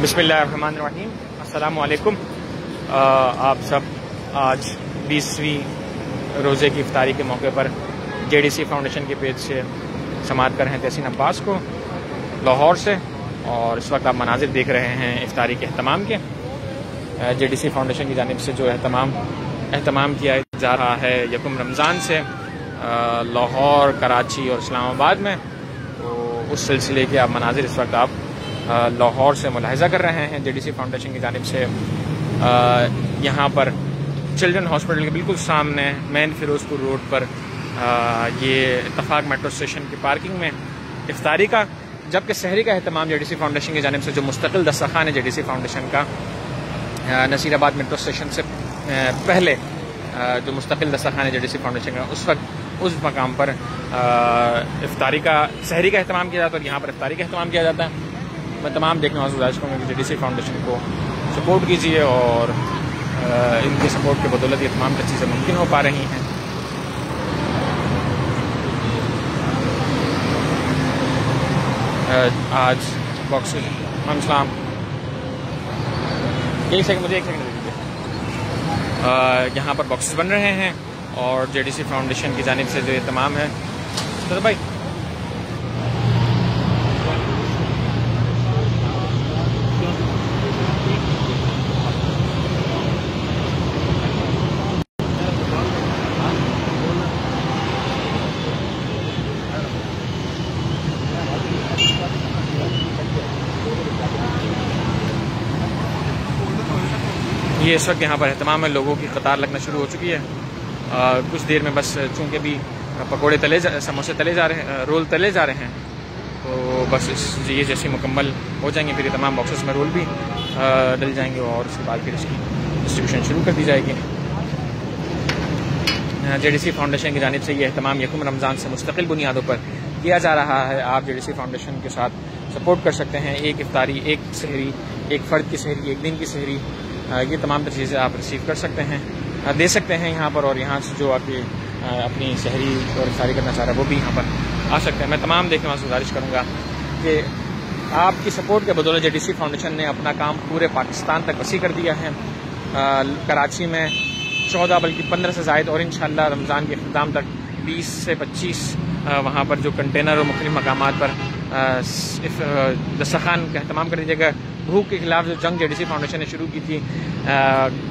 बिसमीम असलकुम आप सब आज बीसवीं रोज़े की इफ्तारी के मौके पर जेडीसी फाउंडेशन के पेज से समात कर रहे हैं तहसीन अब्बास को लाहौर से और इस वक्त आप मनाजिर देख रहे हैं इफ्तारी के अहतमाम के। जेडीसी फाउंडेशन की जानब से जो अहतमाम अहतमाम किया जा रहा है यकम रमज़ान से लाहौर, कराची और इस्लामाबाद में तो उस सिलसिले के आप मनाजिर इस वक्त आप लाहौर से मुलाहजा कर रहे हैं जेडीसी फाउंडेशन की जानब से यहाँ पर चिल्ड्रन हॉस्पिटल के बिल्कुल सामने मेन फिरोजपुर रोड पर आ, ये इतफाक मेट्रो स्टेशन की पार्किंग में इफ्तारी का जबकि शहरी का अहतमाम जे डी सी फाउंडेशन की जानब से जो मुस्तकिल दस्तखान है जे डी सी फाउंडेशन का नसीराबाद मेट्रो स्टेशन से पहले जो मुस्तकिल दस्तखान है जे डी सी फाउंडेशन का उस वक्त उस मकाम पर इफ्तारी का शहरी का अहतमाम किया जाता है और यहाँ पर इफ्तारी का अहतमाम किया जाता है। मैं तमाम देखने वाले गुजारिश करूँगा कि जे फाउंडेशन को सपोर्ट कीजिए और इनके सपोर्ट के बदौलत ये तमाम चीज़ें मुमकिन हो पा रही हैं। आज बॉक्स सलाम एक सेकंड मुझे एक सेकंड दे दीजिए। यहाँ पर बॉक्सेस बन रहे हैं और जेडीसी फाउंडेशन की जानब से जो ये तमाम है। तो भाई ये इस वक्त यहाँ पर तमाम लोगों की कतार लगना शुरू हो चुकी है। आ, कुछ देर में बस चूँकि भी पकोड़े तले समोसे तले जा रहे हैं रोल तले जा रहे हैं तो बस ये जैसे मुकम्मल हो जाएँगे। फिर तमाम बॉक्सेस में रोल भी डल जाएँगे और उसके बाद फिर इसकी डिस्ट्रीब्यूशन शुरू कर दी जाएगी। जे डी सी फाउंडेशन की जानब से ये तमाम यकुम रमज़ान से मुस्तकिल बुनियादों पर किया जा रहा है। आप जे डी सी फाउंडेशन के साथ सपोर्ट कर सकते हैं। एक इफ्तारी एक शहरी एक फ़र्द की शहरी एक दिन की शहरी ये तमाम चीज़ें आप रिसीव कर सकते हैं। दे सकते हैं यहाँ पर और यहाँ से जो आपकी अपनी शहरी और सारी करना चाह रहा है, वो भी यहाँ पर आ सकते हैं। मैं तमाम देखने वाले गुजारिश करूँगा कि आपकी सपोर्ट के बदौलत जे डी सी फाउंडेशन ने अपना काम पूरे पाकिस्तान तक वसी कर दिया है। कराची में चौदह बल्कि पंद्रह से जायद और इन रमज़ान के अख्ताम तक बीस से पच्चीस वहाँ पर जो कंटेनर और मुख्तु मकाम पर दस्तखान का अहतमाम कर दीजिएगा। भूख के खिलाफ जो जंग जे डी सी फाउंडेशन ने शुरू की थी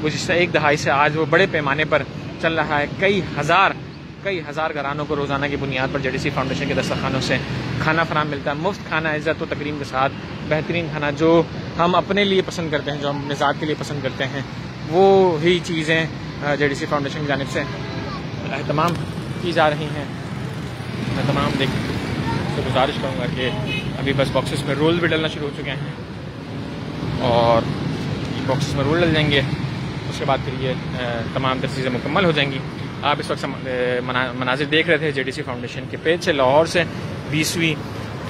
गुजशत एक दहाई से आज वो बड़े पैमाने पर चल रहा है। कई हज़ार कई हज़ार घरानों को रोज़ाना की बुनियाद पर जे डी सी फाउंडेशन के दस्तखानों से खाना फराम मिलता है। मुफ़्त खाना इज़्ज़त व तकरीम के साथ बेहतरीन खाना जो हम अपने लिए पसंद करते हैं, जो हम निजात के लिए पसंद करते हैं, वो ही चीज़ें जे डी सी फाउंडेशन की जानब से तमाम की जा रही हैं। मैं तमाम देख से गुजारिश करूँगा कि अभी बस बॉक्सेस में रोल भी डलना शुरू हो चुके हैं। और बॉक्स में रोल डल जाएँगे। उसके बाद फिर ये तमाम तर चीज़ें मुकम्मल हो जाएँगी। आप इस वक्त मना, मनाजिर देख रहे थे जे डी सी फाउंडेशन के पेज से लाहौर से बीसवीं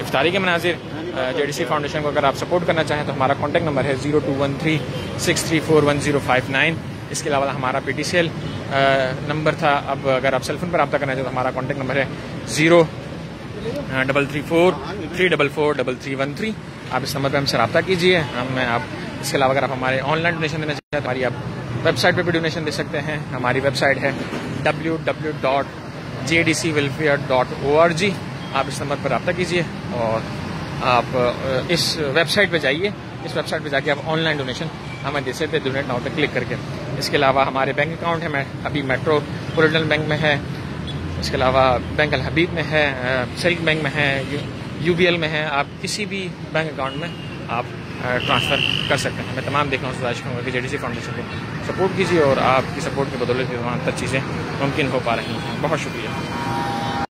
इफ्तारी के मनाजिर। जे डी सी फाउंडेशन को अगर आप सपोर्ट करना चाहें तो हमारा कॉन्टैक्ट नंबर है zero two one three six three four one zero five nine इसके अलावा हमारा P T C L number था। अब अगर आप सेलफोन पर रब्ता करना चाहें तो हमारा कॉन्टैक्ट नंबर है zero double three four three double four double three one three आप इस नंबर पर हमसे रब्ता कीजिए। हम आप, इसके अलावा अगर आप हमारे ऑनलाइन डोनेशन देना चाहते हैं, हमारी आप वेबसाइट पर भी डोनेशन दे सकते हैं। हमारी वेबसाइट है W W dot J D C welfare dot O R G आप इस नंबर पर रब्ता कीजिए और आप इस वेबसाइट पर जाइए। इस वेबसाइट पर जाके आप ऑनलाइन डोनेशन हमें दे सकते हैं। डोनेट नाउ पर क्लिक करके। इसके अलावा हमारे बैंक अकाउंट है, मैं अभी मेट्रो पोलिटल बैंक में है। इसके अलावा बैंक अल हबीब में है सिल्क बैंक में है एल में है, आप किसी भी बैंक अकाउंट में आप ट्रांसफ़र कर सकते हैं। मैं तमाम देखना गुजारिश करूँगा कि जे डी सी फाउंडेशन को सपोर्ट कीजिए और आपकी सपोर्ट की बदौलत तमाम चीज़ें मुमकिन हो पा रही हैं। बहुत शुक्रिया।